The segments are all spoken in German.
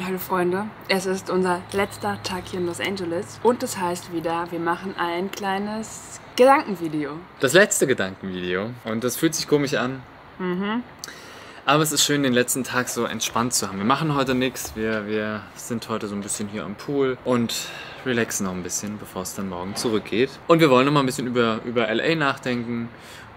Hallo Freunde, es ist unser letzter Tag hier in Los Angeles und das heißt wieder, wir machen ein kleines Gedankenvideo. Das letzte Gedankenvideo und das fühlt sich komisch an. Mhm. Aber es ist schön, den letzten Tag so entspannt zu haben. Wir machen heute nichts, wir, wir sind heute so ein bisschen hier am Pool und relaxen noch ein bisschen, bevor es dann morgen zurückgeht. Und wir wollen noch mal ein bisschen über, über LA nachdenken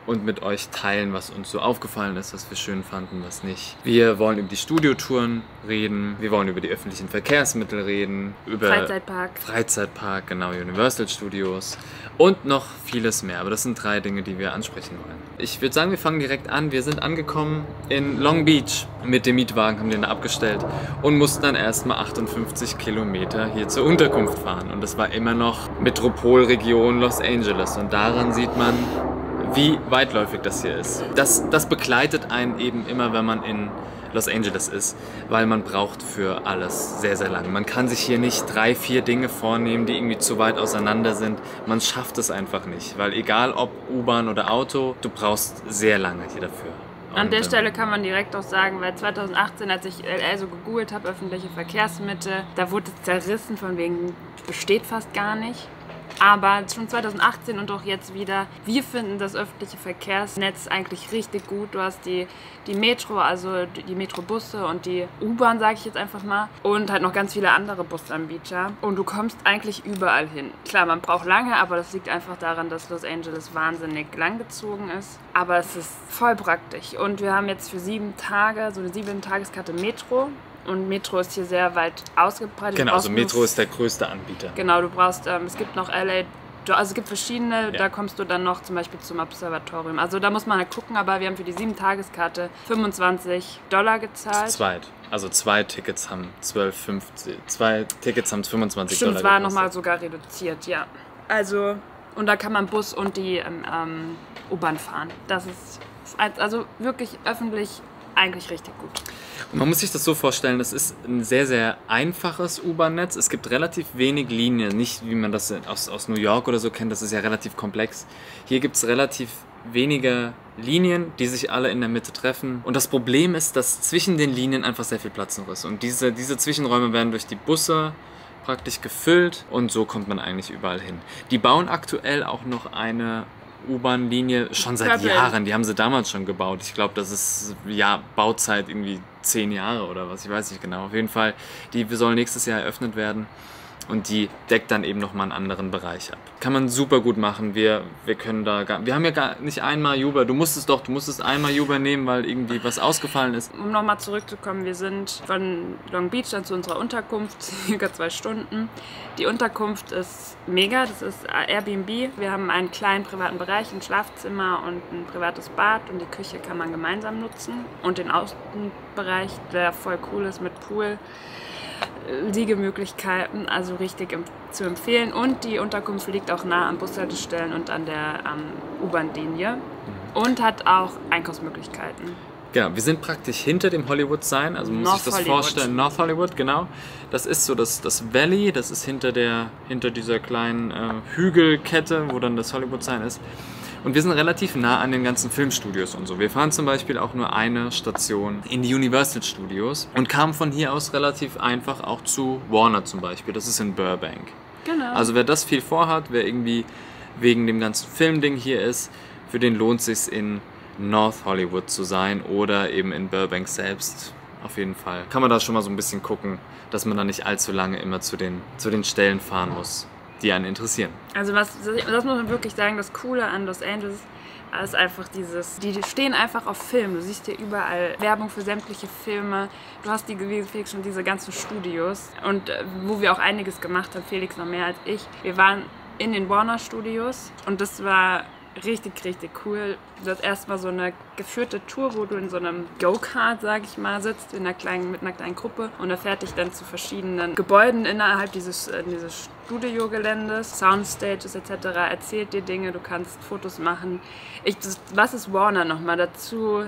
und mit euch teilen, was uns so aufgefallen ist, was wir schön fanden, was nicht. Wir wollen über die Studiotouren reden, wir wollen über die öffentlichen Verkehrsmittel reden, über Freizeitpark. Freizeitpark, genau, Universal Studios und noch vieles mehr. Aber das sind drei Dinge, die wir ansprechen wollen. Ich würde sagen, wir fangen direkt an. Wir sind angekommen in Long Beach mit dem Mietwagen, haben den da abgestellt und mussten dann erstmal 58 Kilometer hier zur Unterkunft fahren. Und das war immer noch Metropolregion Los Angeles. Und daran sieht man, wie weitläufig das hier ist. Das, das begleitet einen eben immer, wenn man in Los Angeles ist, weil man braucht für alles sehr, sehr lange. Man kann sich hier nicht drei, vier Dinge vornehmen, die irgendwie zu weit auseinander sind. Man schafft es einfach nicht, weil egal ob U-Bahn oder Auto, du brauchst sehr lange hier dafür. An Und, der ähm, Stelle kann man direkt auch sagen, weil 2018, als ich LA so gegoogelt habe, öffentliche Verkehrsmittel, da wurde es zerrissen von wegen, besteht fast gar nicht. Aber schon 2018 und auch jetzt wieder, wir finden das öffentliche Verkehrsnetz eigentlich richtig gut. Du hast die, die Metro, also die Metrobusse und die U-Bahn, sage ich jetzt einfach mal. Und halt noch ganz viele andere Busanbieter. Und du kommst eigentlich überall hin. Klar, man braucht lange, aber das liegt einfach daran, dass Los Angeles wahnsinnig langgezogen ist. Aber es ist voll praktisch. Und wir haben jetzt für sieben Tage so eine sieben Tageskarte Metro. Und Metro ist hier sehr weit ausgebreitet. Genau, also Metro ist der größte Anbieter. Genau, du brauchst, ähm, es gibt noch LA, also es gibt verschiedene, Ja. da kommst du dann noch zum Beispiel zum Observatorium. Also da muss man halt gucken, aber wir haben für die 7-Tageskarte 25 Dollar gezahlt. Zu zweit. Also zwei Tickets haben 12, 15, zwei Tickets haben 25 Stimmt, es Dollar war gekostet. nochmal sogar reduziert, ja. Also, und da kann man Bus und die ähm, ähm, U-Bahn fahren. Das ist also wirklich öffentlich eigentlich richtig gut. Man muss sich das so vorstellen, das ist ein sehr, sehr einfaches U-Bahn-Netz. Es gibt relativ wenig Linien, nicht wie man das aus, aus New York oder so kennt, das ist ja relativ komplex. Hier gibt es relativ wenige Linien, die sich alle in der Mitte treffen. Und das Problem ist, dass zwischen den Linien einfach sehr viel Platz noch ist. Und diese, diese Zwischenräume werden durch die Busse praktisch gefüllt und so kommt man eigentlich überall hin. Die bauen aktuell auch noch eine U-Bahn-Linie schon seit Purple. Jahren. Die haben sie damals schon gebaut. Ich glaube, das ist ja Bauzeit irgendwie zehn Jahre oder was. Ich weiß nicht genau. Auf jeden Fall, die soll nächstes Jahr eröffnet werden. Und die deckt dann eben nochmal einen anderen Bereich ab. Kann man super gut machen. Wir, wir können da gar, wir haben ja gar nicht einmal Uber. Du musstest doch, du musstest einmal Uber nehmen, weil irgendwie was ausgefallen ist. Um nochmal zurückzukommen, wir sind von Long Beach dann zu unserer Unterkunft, circa zwei Stunden. Die Unterkunft ist mega, das ist Airbnb. Wir haben einen kleinen privaten Bereich, ein Schlafzimmer und ein privates Bad und die Küche kann man gemeinsam nutzen. Und den Außenbereich, der voll cool ist mit Pool. Liegemöglichkeiten, also richtig zu empfehlen. Und die Unterkunft liegt auch nah an Bushaltestellen und an der U-Bahn-Linie und hat auch Einkaufsmöglichkeiten. Genau, wir sind praktisch hinter dem Hollywood Sign, also man muss North sich das Hollywood. vorstellen. North Hollywood, genau. Das ist so das, das Valley, das ist hinter, der, hinter dieser kleinen äh, Hügelkette, wo dann das Hollywood Sign ist. Und wir sind relativ nah an den ganzen Filmstudios und so. Wir fahren zum Beispiel auch nur eine Station in die Universal Studios und kamen von hier aus relativ einfach auch zu Warner zum Beispiel. Das ist in Burbank. Genau. Also wer das viel vorhat, wer irgendwie wegen dem ganzen Filmding hier ist, für den lohnt sich in North Hollywood zu sein oder eben in Burbank selbst. Auf jeden Fall. Kann man da schon mal so ein bisschen gucken, dass man da nicht allzu lange immer zu den, zu den Stellen fahren muss, die einen interessieren. Also was, das muss man wirklich sagen, das Coole an Los Angeles ist einfach dieses, die stehen einfach auf Film. Du siehst hier überall Werbung für sämtliche Filme. Du hast die, wie Felix schon diese ganzen Studios und äh, wo wir auch einiges gemacht haben, Felix noch mehr als ich. Wir waren in den Warner Studios und das war richtig, richtig cool. Du hast erstmal so eine geführte Tour, wo du in so einem Go-Kart, sag ich mal, sitzt, in einer kleinen, mit einer kleinen Gruppe und er fährt dich dann zu verschiedenen Gebäuden innerhalb dieses, äh, dieses Studiogeländes, Soundstages etc. Erzählt dir Dinge, du kannst Fotos machen. Ich, das, was ist Warner nochmal dazu?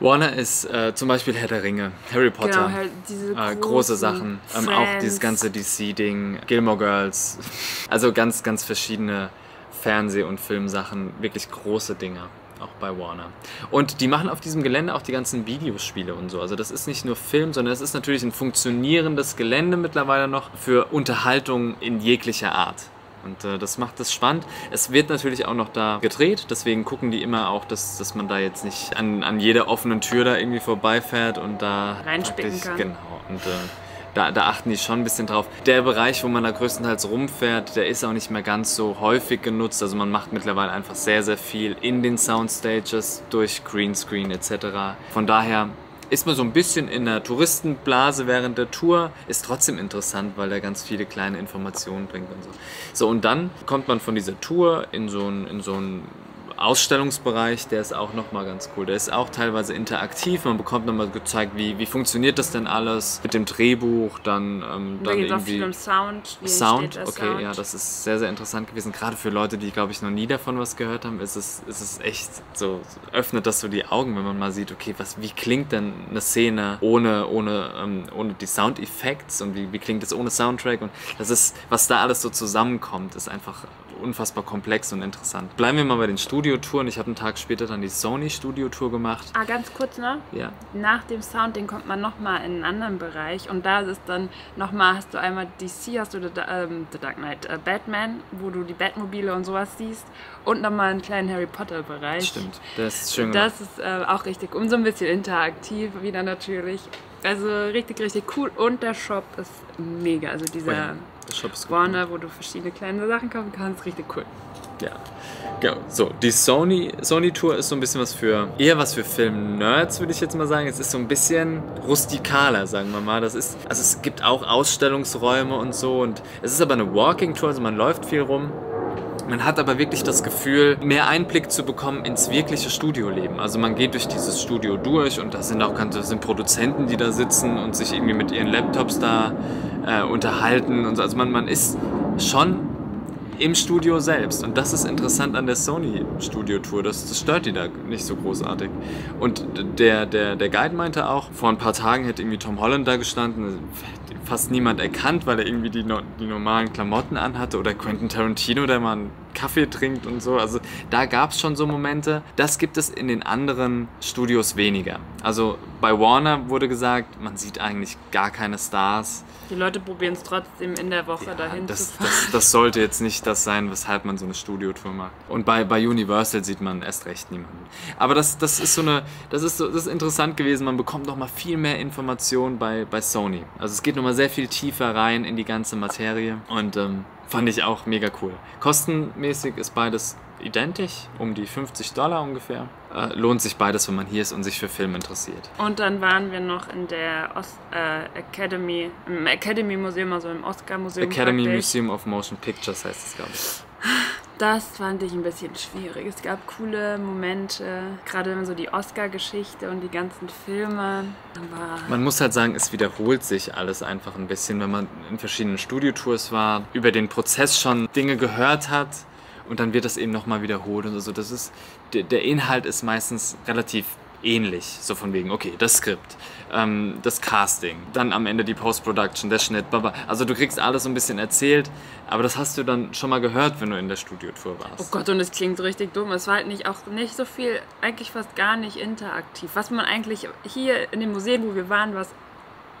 Warner ist äh, zum Beispiel Herr der Ringe, Harry Potter. Genau, halt diese äh, große Sachen. Ähm, auch dieses ganze DC-Ding, Gilmore Girls. Also ganz, ganz verschiedene Fernseh- und Filmsachen. Wirklich große Dinger. auch bei Warner. Und die machen auf diesem Gelände auch die ganzen Videospiele und so. Also das ist nicht nur Film, sondern es ist natürlich ein funktionierendes Gelände mittlerweile noch für Unterhaltung in jeglicher Art. Und äh, das macht es spannend. Es wird natürlich auch noch da gedreht, deswegen gucken die immer auch, dass, dass man da jetzt nicht an, an jeder offenen Tür da irgendwie vorbeifährt und da reinspicken kann. Genau. Und äh, da, da, achten die schon ein bisschen drauf. Der Bereich, wo man da größtenteils rumfährt, der ist auch nicht mehr ganz so häufig genutzt. Also man macht mittlerweile einfach sehr, sehr viel in den Soundstages durch Greenscreen etc. Von daher ist man so ein bisschen in der Touristenblase während der Tour, ist trotzdem interessant, weil er ganz viele kleine Informationen bringt und so. So, und dann kommt man von dieser Tour in so ein, in so ein Ausstellungsbereich, der ist auch nochmal ganz cool. Der ist auch teilweise interaktiv. Man bekommt nochmal gezeigt, wie, wie funktioniert das denn alles mit dem Drehbuch, dann, ähm, da dann geht es auch irgendwie viel um Sound. Wie Sound. Okay, Sound. ja, das ist sehr, sehr interessant gewesen. Gerade für Leute, die, glaube ich, noch nie davon was gehört haben, ist es, ist es echt so, öffnet das so die Augen, wenn man mal sieht, okay, was, wie klingt denn eine Szene ohne, ohne, ähm, ohne die Soundeffekte und wie, wie klingt es ohne Soundtrack und das ist, was da alles so zusammenkommt, ist einfach unfassbar komplex und interessant. Bleiben wir mal bei den Studiotouren. Ich habe einen Tag später dann die Sony Studiotour gemacht. Ah, ganz kurz noch. Ja. Nach dem Sound, den kommt man nochmal in einen anderen Bereich und da ist dann nochmal, hast du einmal DC, hast du The, ähm, The Dark Knight, äh, Batman, wo du die Batmobile und sowas siehst und nochmal einen kleinen Harry Potter Bereich. Stimmt, das ist schön gemacht. Das ist äh, auch richtig, um so ein bisschen interaktiv wieder natürlich. Also richtig, richtig cool und der Shop ist mega. Also dieser Oh ja. Warner, wo du verschiedene kleine Sachen kaufen kannst, richtig cool. Ja. Genau. So, die Sony, Sony Tour ist so ein bisschen was für, eher was für Film-Nerds, würde ich jetzt mal sagen. Es ist so ein bisschen rustikaler, sagen wir mal. Das ist, also es gibt auch Ausstellungsräume und so und es ist aber eine Walking Tour, also man läuft viel rum. Man hat aber wirklich das Gefühl, mehr Einblick zu bekommen ins wirkliche Studioleben. Also man geht durch dieses Studio durch und da sind auch das sind Produzenten, die da sitzen und sich irgendwie mit ihren Laptops da äh, unterhalten und so. Also man, man ist schon im Studio selbst. Und das ist interessant an der Sony Studio Tour. Das, das stört die da nicht so großartig. Und der, der, der Guide meinte auch, vor ein paar Tagen hätte irgendwie Tom Holland da gestanden, fast niemand erkannt, weil er irgendwie die, die normalen Klamotten anhatte. Oder Quentin Tarantino, der mal einen Kaffee trinkt und so. Also da gab es schon so Momente. Das gibt es in den anderen Studios weniger. Also bei Warner wurde gesagt, man sieht eigentlich gar keine Stars. Die Leute probieren es trotzdem in der Woche dahin das, zu fahren. das, das sollte jetzt nicht das sein, weshalb man so eine Studiotour macht. Und bei, bei Universal sieht man erst recht niemanden. Aber das, das ist so eine, das ist so, das ist interessant gewesen. Man bekommt noch mal viel mehr Informationen bei, bei Sony. Also es geht noch mal sehr viel tiefer rein in die ganze Materie und ähm, fand ich auch mega cool. Kostenmäßig ist beides identisch, um die 50 Dollar ungefähr. Äh, lohnt sich beides, wenn man hier ist und sich für Film interessiert. Und dann waren wir noch in der Os äh, Academy, im Academy Museum, also im Oscar Museum. Academy praktisch. Museum of Motion Pictures heißt es, glaube ich. Das fand ich ein bisschen schwierig. Es gab coole Momente, gerade wenn man so die Oscar-Geschichte und die ganzen Filme. Aber Man muss halt sagen, es wiederholt sich alles einfach ein bisschen, wenn man in verschiedenen Studiotours war, über den Prozess schon Dinge gehört hat und dann wird das eben nochmal wiederholt und so. Das ist, der, der Inhalt ist meistens relativ ähnlich, so von wegen, okay, das Skript, ähm, das Casting, dann am Ende die Post-Production, der Schnitt, baba. also du kriegst alles so ein bisschen erzählt, aber das hast du dann schon mal gehört, wenn du in der Studiotour warst. Oh Gott, und es klingt richtig dumm. Es war halt nicht auch nicht so viel, eigentlich fast gar nicht interaktiv. Was man eigentlich hier in den Museen, wo wir waren, war es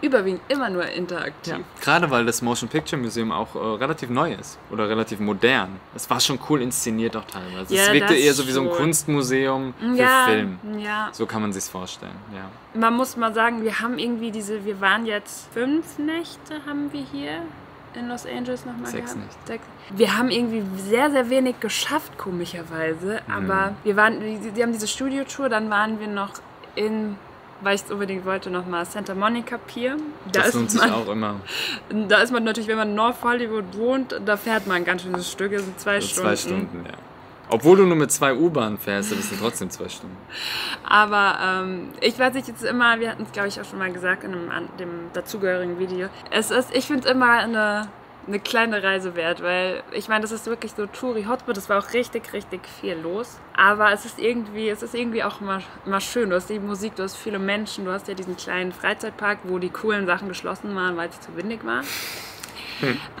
überwiegend immer nur interaktiv. Ja. Gerade weil das Motion Picture Museum auch äh, relativ neu ist oder relativ modern. Es war schon cool inszeniert auch teilweise. Ja, es wirkte eher so wie so ein. Kunstmuseum für ja, Film. ja. So kann man sich's vorstellen. Ja. Man muss mal sagen, wir haben irgendwie diese, wir waren jetzt fünf Nächte haben wir hier in Los Angeles nochmal Sechs gehabt. Nächte. Sechs. Wir haben irgendwie sehr, sehr wenig geschafft, komischerweise. Mhm. Aber wir waren, die, die haben diese Studiotour, dann waren wir noch in, weil ich es unbedingt wollte, nochmal Santa Monica Pier. Da Das lohnt sich man, auch immer. Da ist man natürlich, wenn man in North Hollywood wohnt, da fährt man ein ganz schönes Stück, also zwei So Stunden. zwei Stunden, ja. Obwohl du nur mit zwei U-Bahnen fährst, das sind trotzdem zwei Stunden. Aber ähm, ich weiß nicht jetzt immer, wir hatten es glaube ich auch schon mal gesagt in einem, dem dazugehörigen Video. Es ist, ich finde es immer eine, eine kleine Reise wert, weil ich meine, das ist wirklich so Touri Hotspot, es war auch richtig, richtig viel los. Aber es ist irgendwie, es ist irgendwie auch immer, immer schön. Du hast die Musik, du hast viele Menschen, du hast ja diesen kleinen Freizeitpark, wo die coolen Sachen geschlossen waren, weil es zu windig war.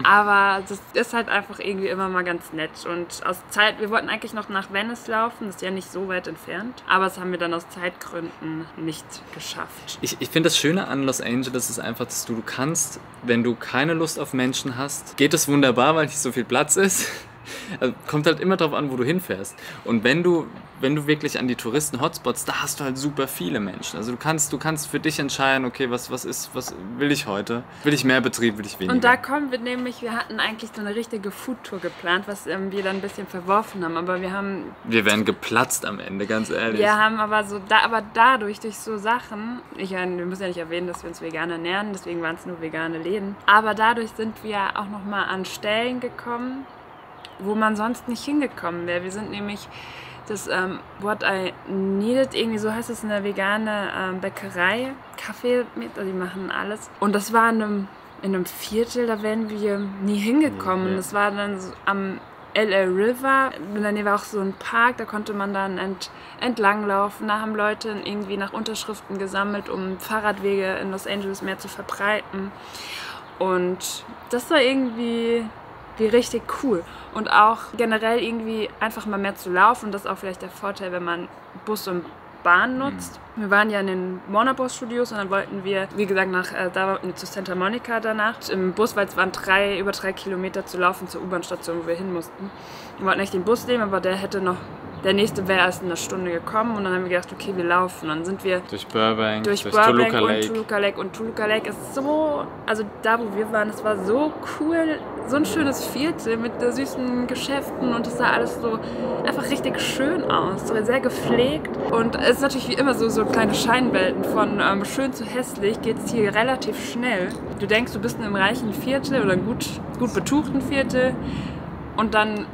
Aber das ist halt einfach irgendwie immer mal ganz nett. Und aus Zeit, wir wollten eigentlich noch nach Venice laufen, das ist ja nicht so weit entfernt. Aber das haben wir dann aus Zeitgründen nicht geschafft. Ich, ich finde das Schöne an Los Angeles ist einfach, dass du, du kannst, wenn du keine Lust auf Menschen hast, geht es wunderbar, weil nicht so viel Platz ist. Also kommt halt immer darauf an, wo du hinfährst. Und wenn du, wenn du wirklich an die Touristen-Hotspots, da hast du halt super viele Menschen. Also du kannst, du kannst für dich entscheiden, okay, was, was ist, was will ich heute? Will ich mehr Betrieb, will ich weniger? Und da kommen wir nämlich, wir hatten eigentlich so eine richtige Foodtour geplant, was ähm, wir dann ein bisschen verworfen haben. Aber wir haben. Wir wären geplatzt am Ende, ganz ehrlich. Wir haben aber so, da, aber dadurch, durch so Sachen, ich, wir müssen ja nicht erwähnen, dass wir uns vegan ernähren, deswegen waren es nur vegane Läden. Aber dadurch sind wir auch nochmal an Stellen gekommen, wo man sonst nicht hingekommen wäre. Wir sind nämlich das ähm, What I Needed, irgendwie so heißt es in der vegane ähm, Bäckerei, Kaffee mit, also die machen alles. Und das war in einem, in einem Viertel, da wären wir nie hingekommen. Ja. Das war dann so am LA River. Nähe war auch so ein Park, da konnte man dann ent, entlang laufen. Da haben Leute irgendwie nach Unterschriften gesammelt, um Fahrradwege in Los Angeles mehr zu verbreiten. Und das war irgendwie wie richtig cool. Und auch generell irgendwie einfach mal mehr zu laufen. Und das ist auch vielleicht der Vorteil, wenn man Bus und Bahn nutzt. Mhm. Wir waren ja in den Warner Bros. Studios und dann wollten wir, wie gesagt, nach, äh, da zu Santa Monica danach im Bus, weil es waren drei, über drei Kilometer zu laufen zur U-Bahn-Station, wo wir hin mussten. Wir wollten echt den Bus nehmen, aber der hätte noch der nächste wäre erst in einer Stunde gekommen und dann haben wir gedacht, okay, wir laufen. Dann sind wir durch Burbank, durch, durch Burbank Toluca und Toluca Lake. Und Toluca Lake ist so, also da, wo wir waren, es war so cool, so ein schönes Viertel mit süßen Geschäften und es sah alles so einfach richtig schön aus, so sehr gepflegt. Und es ist natürlich wie immer so, so kleine Scheinwelten von ähm, schön zu hässlich geht es hier relativ schnell. Du denkst, du bist in einem reichen Viertel oder einem gut, gut betuchten Viertel und dann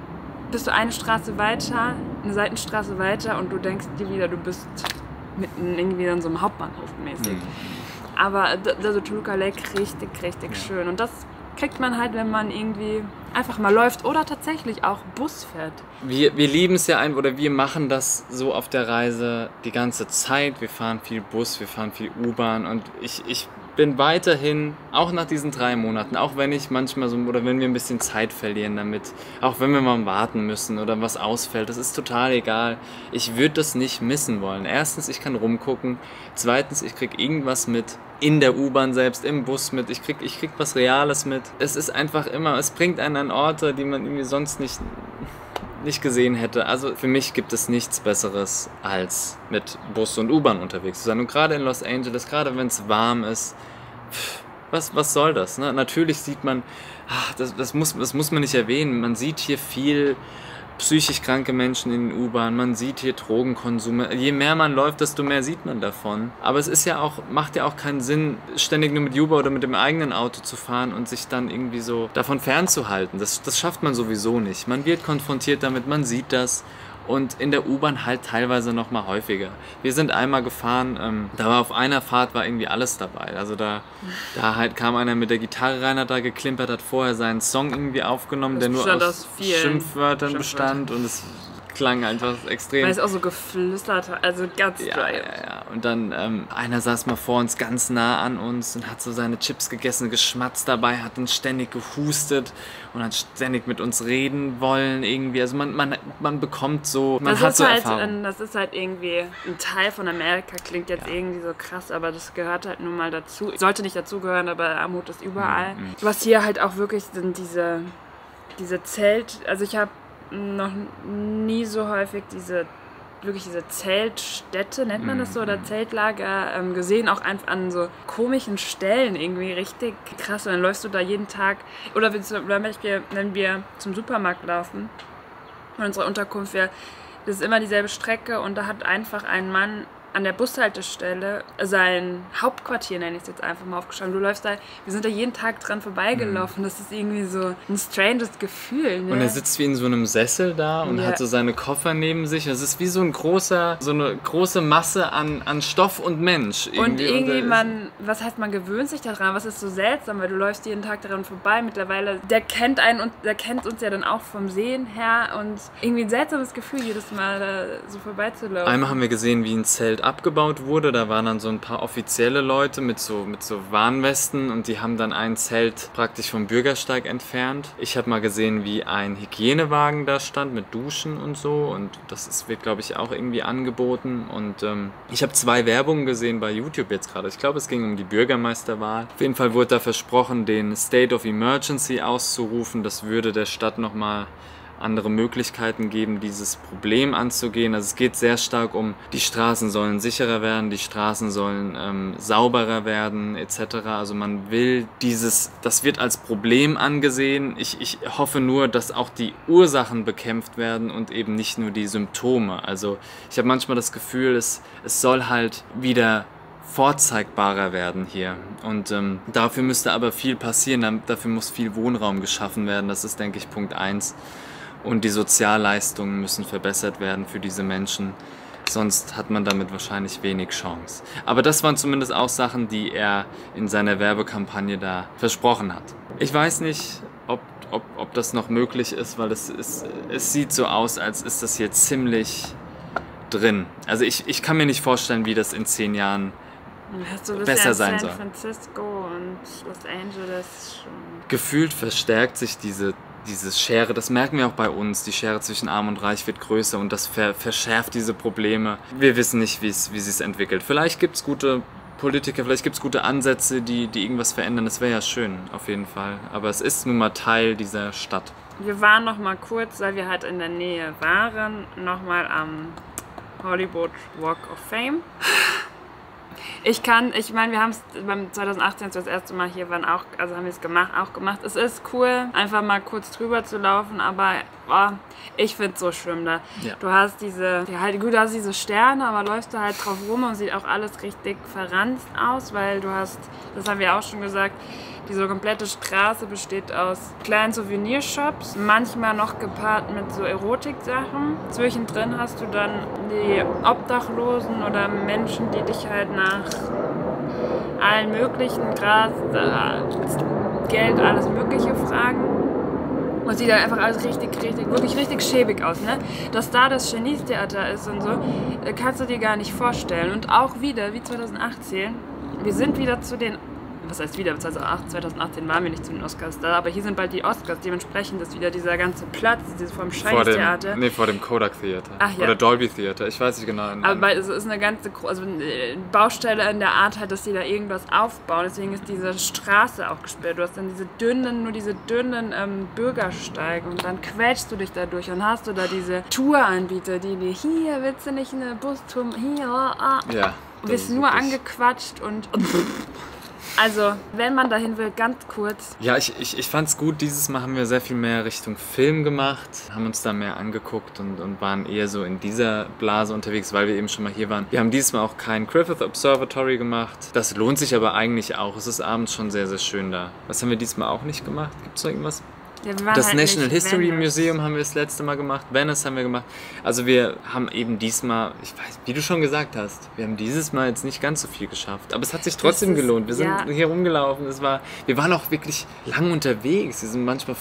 bist du eine Straße weiter, eine Seitenstraße weiter und du denkst dir wieder, du bist mitten irgendwie in so einem Hauptbahnhof mäßig. Mhm. Aber also Toluca Lake richtig, richtig ja. schön. Und das kriegt man halt, wenn man irgendwie einfach mal läuft oder tatsächlich auch Bus fährt. Wir, wir lieben es ja ein oder wir machen das so auf der Reise die ganze Zeit. Wir fahren viel Bus, wir fahren viel U-Bahn und ich, ich bin weiterhin, auch nach diesen drei Monaten, auch wenn ich manchmal so, oder wenn wir ein bisschen Zeit verlieren damit, auch wenn wir mal warten müssen oder was ausfällt, das ist total egal. Ich würde das nicht missen wollen. Erstens, ich kann rumgucken. Zweitens, ich krieg irgendwas mit in der U-Bahn selbst, im Bus mit. Ich krieg, ich krieg was Reales mit. Es ist einfach immer, es bringt einen an Orte, die man irgendwie sonst nicht nicht gesehen hätte. Also für mich gibt es nichts Besseres, als mit Bus und U-Bahn unterwegs zu sein. Und gerade in Los Angeles, gerade wenn es warm ist, was, was soll das? Ne? Natürlich sieht man, ach, das, das, muss, das muss man nicht erwähnen, man sieht hier viel psychisch kranke Menschen in den U-Bahn, man sieht hier Drogenkonsum. Je mehr man läuft, desto mehr sieht man davon. Aber es ist ja auch, macht ja auch keinen Sinn, ständig nur mit Uber oder mit dem eigenen Auto zu fahren und sich dann irgendwie so davon fernzuhalten. Das, das schafft man sowieso nicht. Man wird konfrontiert damit, man sieht das und in der U-Bahn halt teilweise noch mal häufiger. Wir sind einmal gefahren, ähm, da war auf einer Fahrt war irgendwie alles dabei. Also da, da halt kam einer mit der Gitarre rein, hat da geklimpert, hat vorher seinen Song irgendwie aufgenommen, das der nur aus Schimpfwörtern Schimpfwörter. bestand und es klang einfach extrem. Weil es auch so geflüstert hat, also ganz ja, dry. Ja, ja. Und dann ähm, einer saß mal vor uns ganz nah an uns und hat so seine Chips gegessen, geschmatzt dabei, hat dann ständig gehustet und hat ständig mit uns reden wollen irgendwie. Also man, man, man bekommt so, man das hat so halt, Erfahrung. Das ist halt irgendwie ein Teil von Amerika, klingt jetzt ja. irgendwie so krass, aber das gehört halt nun mal dazu. Sollte nicht dazugehören, aber Armut ist überall. Mhm. Was hier halt auch wirklich sind diese, diese Zelt, also ich habe noch nie so häufig diese wirklich diese Zeltstätte, nennt man das so, oder mhm. Zeltlager ähm, gesehen, auch einfach an so komischen Stellen irgendwie richtig krass. Und dann läufst du da jeden Tag, oder zum Beispiel, wenn wir zum Supermarkt laufen, von unserer Unterkunft, wir, das ist immer dieselbe Strecke und da hat einfach ein Mann an der Bushaltestelle sein Hauptquartier, nenne ich es jetzt einfach mal, aufgeschrieben. Du läufst da, wir sind da jeden Tag dran vorbeigelaufen. Mhm. Das ist irgendwie so ein stranges Gefühl. Ne? Und er sitzt wie in so einem Sessel da und ja. hat so seine Koffer neben sich. Das ist wie so ein großer, so eine große Masse an, an Stoff und Mensch. Irgendwie. Und irgendwie man, was heißt, man gewöhnt sich daran, was ist so seltsam, weil du läufst jeden Tag daran vorbei. Mittlerweile, der kennt einen und der kennt uns ja dann auch vom Sehen her und irgendwie ein seltsames Gefühl, jedes Mal da so vorbeizulaufen. Einmal haben wir gesehen, wie ein Zelt abgebaut wurde. Da waren dann so ein paar offizielle Leute mit so, mit so Warnwesten und die haben dann ein Zelt praktisch vom Bürgersteig entfernt. Ich habe mal gesehen, wie ein Hygienewagen da stand mit Duschen und so und das ist, wird, glaube ich, auch irgendwie angeboten. Und ähm, ich habe zwei Werbungen gesehen bei YouTube jetzt gerade. Ich glaube, es ging um die Bürgermeisterwahl. Auf jeden Fall wurde da versprochen, den State of Emergency auszurufen. Das würde der Stadt nochmal andere Möglichkeiten geben, dieses Problem anzugehen. Also es geht sehr stark um, die Straßen sollen sicherer werden, die Straßen sollen ähm, sauberer werden etc. Also man will dieses, das wird als Problem angesehen. Ich, ich hoffe nur, dass auch die Ursachen bekämpft werden und eben nicht nur die Symptome. Also ich habe manchmal das Gefühl, es, es soll halt wieder vorzeigbarer werden hier. Und ähm, dafür müsste aber viel passieren, dafür muss viel Wohnraum geschaffen werden. Das ist, denke ich, Punkt 1. Und die Sozialleistungen müssen verbessert werden für diese Menschen. Sonst hat man damit wahrscheinlich wenig Chance. Aber das waren zumindest auch Sachen, die er in seiner Werbekampagne da versprochen hat. Ich weiß nicht, ob, ob, ob das noch möglich ist, weil es, ist, es sieht so aus, als ist das hier ziemlich drin. Also ich, ich kann mir nicht vorstellen, wie das in zehn Jahren besser sein soll. San Francisco und Los Angeles schon. Gefühlt verstärkt sich diese diese Schere, das merken wir auch bei uns, die Schere zwischen Arm und Reich wird größer und das ver verschärft diese Probleme. Wir wissen nicht, wie es sich entwickelt. Vielleicht gibt es gute Politiker, vielleicht gibt es gute Ansätze, die, die irgendwas verändern. Das wäre ja schön, auf jeden Fall. Aber es ist nun mal Teil dieser Stadt. Wir waren noch mal kurz, weil wir halt in der Nähe waren, noch mal am Hollywood Walk of Fame. Ich kann, ich meine, wir haben es beim 2018 das erste Mal hier waren auch, also haben wir es gemacht, auch gemacht. Es ist cool, einfach mal kurz drüber zu laufen, aber oh, ich finde es so schlimm da. Ja. Du hast diese, ja, halt, gut, du hast diese Sterne, aber läufst du halt drauf rum und sieht auch alles richtig verranzt aus, weil du hast, das haben wir auch schon gesagt, diese komplette Straße besteht aus kleinen Souvenirshops, manchmal noch gepaart mit so Erotiksachen. Zwischendrin hast du dann die Obdachlosen oder Menschen, die dich halt nach allen möglichen Gras, Geld, alles Mögliche fragen. Und sieht dann einfach alles richtig, richtig, wirklich richtig schäbig aus, ne? Dass da das Geniestheater ist und so, äh, kannst du dir gar nicht vorstellen. Und auch wieder, wie 2018, wir sind wieder zu den was heißt wieder, 2018 waren wir nicht zu den Oscars da, aber hier sind bald die Oscars, dementsprechend ist wieder dieser ganze Platz, dieses vor dem Scheiß-Theater. Nee, vor dem Kodak Theater. Ach, ja. Oder Dolby Theater, ich weiß nicht genau. Aber es ist eine ganze also eine Baustelle in der Art halt, dass sie da irgendwas aufbauen, deswegen ist diese Straße auch gesperrt. Du hast dann diese dünnen, nur diese dünnen ähm, Bürgersteige und dann quetschst du dich da durch und hast du da diese Touranbieter, die dir, hier willst du nicht eine Bustour, hier, ah. Ja. Du bist nur angequatscht und Also, wenn man dahin will, ganz kurz. Ja, ich, ich, ich fand es gut. Dieses Mal haben wir sehr viel mehr Richtung Film gemacht, haben uns da mehr angeguckt und, und waren eher so in dieser Blase unterwegs, weil wir eben schon mal hier waren. Wir haben dieses Mal auch kein Griffith Observatory gemacht. Das lohnt sich aber eigentlich auch. Es ist abends schon sehr, sehr schön da. Was haben wir diesmal auch nicht gemacht? Gibt es noch irgendwas? Ja, das halt National History Venice. Museum haben wir das letzte Mal gemacht, Venice haben wir gemacht. Also wir haben eben diesmal, ich weiß, wie du schon gesagt hast, wir haben dieses Mal jetzt nicht ganz so viel geschafft, aber es hat sich trotzdem ist, gelohnt. Wir sind ja. hier rumgelaufen, es war, wir waren auch wirklich lang unterwegs. Wir sind manchmal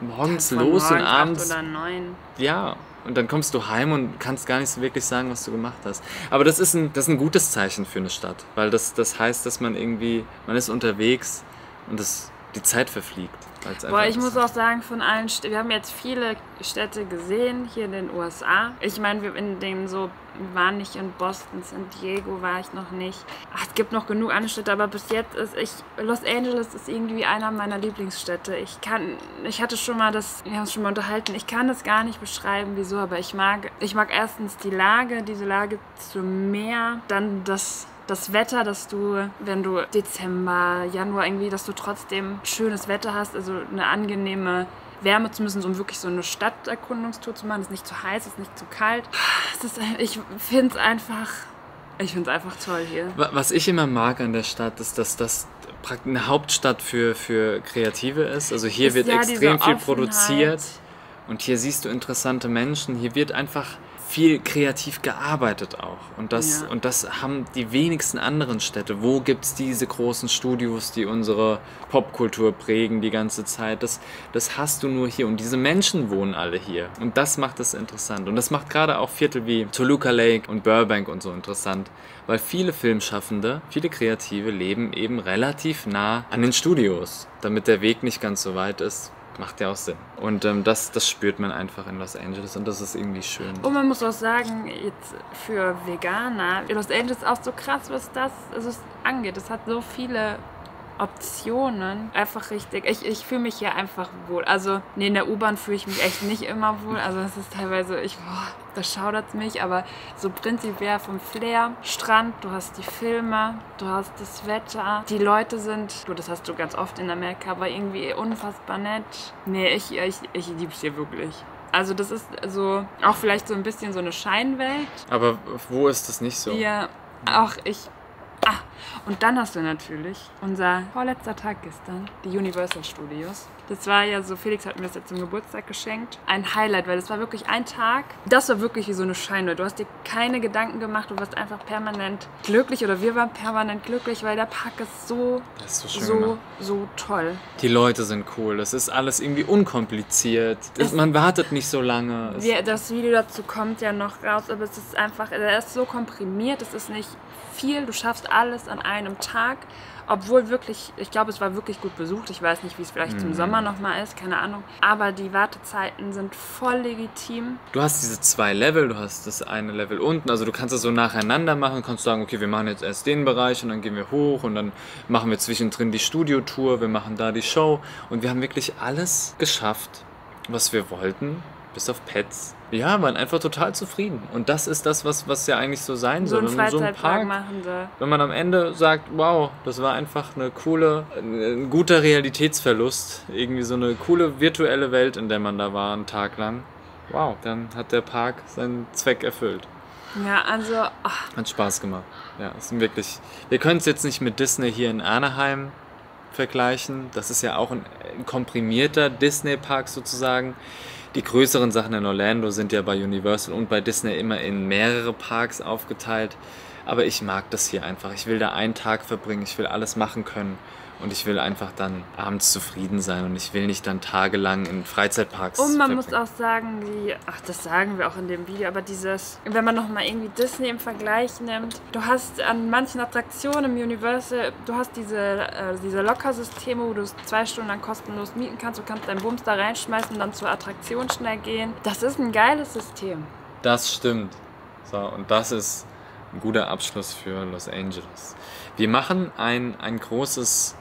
morgens ja, los und abends. Oder neun. Ja, und dann kommst du heim und kannst gar nicht so wirklich sagen, was du gemacht hast. Aber das ist ein, das ist ein gutes Zeichen für eine Stadt, weil das, das heißt, dass man irgendwie, man ist unterwegs und das, die Zeit verfliegt. Boah, ich muss auch sagen, von allen Städten, wir haben jetzt viele Städte gesehen hier in den USA. Ich meine, wir in den so, wir waren nicht in Boston, San Diego war ich noch nicht. Ach, es gibt noch genug andere Städte, aber bis jetzt ist ich, Los Angeles ist irgendwie einer meiner Lieblingsstädte. Ich kann, ich hatte schon mal das, wir haben uns schon mal unterhalten, ich kann das gar nicht beschreiben, wieso, aber ich mag, ich mag erstens die Lage, diese Lage zum Meer, dann das das Wetter, dass du, wenn du Dezember, Januar irgendwie, dass du trotzdem schönes Wetter hast, also eine angenehme Wärme zu müssen, um wirklich so eine Stadterkundungstour zu machen. Es ist nicht zu heiß, es ist nicht zu kalt. Ist, ich finde es einfach, ich finde es einfach toll hier. Was ich immer mag an der Stadt, ist, dass das eine Hauptstadt für, für Kreative ist. Also hier ist wird ja extrem viel produziert und hier siehst du interessante Menschen. Hier wird einfach viel kreativ gearbeitet auch. Und das, Ja. und das haben die wenigsten anderen Städte. Wo gibt es diese großen Studios, die unsere Popkultur prägen die ganze Zeit? Das, das hast du nur hier. Und diese Menschen wohnen alle hier. Und das macht es interessant. Und das macht gerade auch Viertel wie Toluca Lake und Burbank und so interessant. Weil viele Filmschaffende, viele Kreative leben eben relativ nah an den Studios. Damit der Weg nicht ganz so weit ist, macht ja auch Sinn. Und ähm, das, das spürt man einfach in Los Angeles und das ist irgendwie schön. Und man muss auch sagen, jetzt für Veganer, Los Angeles ist auch so krass, was das also es angeht. Es hat so viele Optionen. Einfach richtig. Ich, ich fühle mich hier einfach wohl. Also, nee, in der U-Bahn fühle ich mich echt nicht immer wohl. Also, es ist teilweise, ich, boah, das schaudert mich. Aber so prinzipiell vom Flair, Strand, du hast die Filme, du hast das Wetter. Die Leute sind, gut, das hast du ganz oft in Amerika, aber irgendwie unfassbar nett. Nee, ich, ich, ich liebe es hier wirklich. Also das ist so auch vielleicht so ein bisschen so eine Scheinwelt. Aber wo ist das nicht so? Ja, auch ich. Ah, und dann hast du natürlich unser vorletzter Tag gestern, die Universal Studios. Das war ja so, Felix hat mir das jetzt zum Geburtstag geschenkt. Ein Highlight, weil das war wirklich ein Tag. Das war wirklich wie so eine Scheinwelt. Du hast dir keine Gedanken gemacht, du warst einfach permanent glücklich oder wir waren permanent glücklich, weil der Park ist so, ist so so, gemacht. so toll. Die Leute sind cool. Das ist alles irgendwie unkompliziert. Es- man wartet nicht so lange. Wir, das Video dazu kommt ja noch raus, aber es ist einfach, er ist so komprimiert, es ist nicht viel, du schaffst alles an einem Tag. Obwohl wirklich, ich glaube, es war wirklich gut besucht. Ich weiß nicht, wie es vielleicht zum Sommer nochmal ist, keine Ahnung. Aber die Wartezeiten sind voll legitim. Du hast diese zwei Level, du hast das eine Level unten, also du kannst das so nacheinander machen, kannst sagen, okay, wir machen jetzt erst den Bereich und dann gehen wir hoch und dann machen wir zwischendrin die Studiotour, wir machen da die Show und wir haben wirklich alles geschafft, was wir wollten, bis auf Pets. Ja, waren einfach total zufrieden und das ist das, was, was ja eigentlich so sein So soll. Wenn man so einen Park machen soll. wenn man am Ende sagt, wow, das war einfach eine coole, ein, guter Realitätsverlust, irgendwie so eine coole virtuelle Welt, in der man da war, einen Tag lang. Wow, dann hat der Park seinen Zweck erfüllt. Ja, also, ach, Hat Spaß gemacht. Ja, es sind wirklich. Wir können es jetzt nicht mit Disney hier in Anaheim vergleichen. Das ist ja auch ein, ein komprimierter Disney-Park sozusagen. Die größeren Sachen in Orlando sind ja bei Universal und bei Disney immer in mehrere Parks aufgeteilt. Aber ich mag das hier einfach. Ich will da einen Tag verbringen, ich will alles machen können. Und ich will einfach dann abends zufrieden sein und ich will nicht dann tagelang in Freizeitparks Und man verbringen. muss auch sagen, die, ach, das sagen wir auch in dem Video, aber dieses, wenn man nochmal irgendwie Disney im Vergleich nimmt, du hast an manchen Attraktionen im Universal, du hast diese, äh, diese Lockersysteme, wo du es zwei Stunden lang kostenlos mieten kannst, du kannst deinen Bums da reinschmeißen und dann zur Attraktion schnell gehen. Das ist ein geiles System. Das stimmt. So, und das ist ein guter Abschluss für Los Angeles. Wir machen ein, ein großes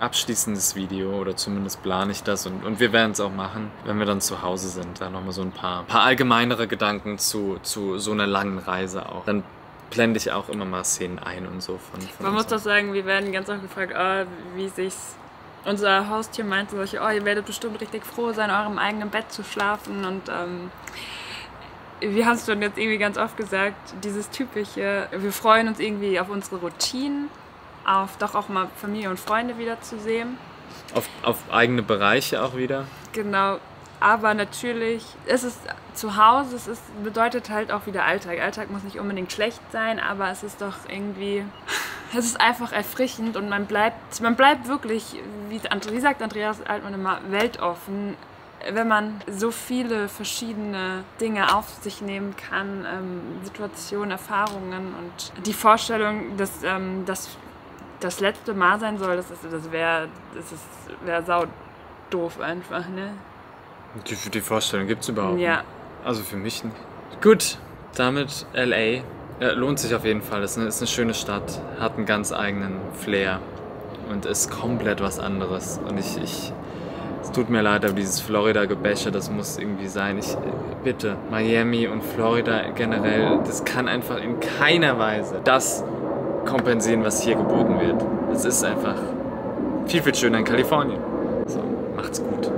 abschließendes Video oder zumindest plane ich das und, und wir werden es auch machen, wenn wir dann zu Hause sind. Da nochmal so ein paar, paar allgemeinere Gedanken zu, zu so einer langen Reise auch. Dann blende ich auch immer mal Szenen ein und so von. von Man muss doch sagen, wir werden ganz oft gefragt, oh, wie sich's. Unser Haustier meinte solche, oh, ihr werdet bestimmt richtig froh sein, in eurem eigenen Bett zu schlafen. Und ähm, wir haben es schon jetzt irgendwie ganz oft gesagt, dieses typische, wir freuen uns irgendwie auf unsere Routinen, auf doch auch mal Familie und Freunde wiederzusehen. auf, auf eigene Bereiche auch wieder. Genau. Aber natürlich, es ist zu Hause, es ist, bedeutet halt auch wieder Alltag. Alltag muss nicht unbedingt schlecht sein, aber es ist doch irgendwie, es ist einfach erfrischend und man bleibt, man bleibt wirklich, wie, wie sagt Andreas Altmann immer, weltoffen, wenn man so viele verschiedene Dinge auf sich nehmen kann, ähm, Situationen, Erfahrungen und die Vorstellung, dass ähm, das das letzte Mal sein soll, das, ist- das wäre das ist, wär sau doof einfach, ne? Die, die Vorstellung gibt es überhaupt Ja. nicht. Also für mich nicht. Gut, damit LA. Äh, lohnt sich auf jeden Fall. Ist eine, ist eine schöne Stadt, hat einen ganz eigenen Flair und ist komplett was anderes. Und ich, ich es tut mir leid, aber dieses Florida-Gebäsche, das muss irgendwie sein. Ich, bitte, Miami und Florida generell, das kann einfach in keiner Weise das kompensieren, was hier geboten wird. Es ist einfach viel, viel schöner in Kalifornien. So, macht's gut.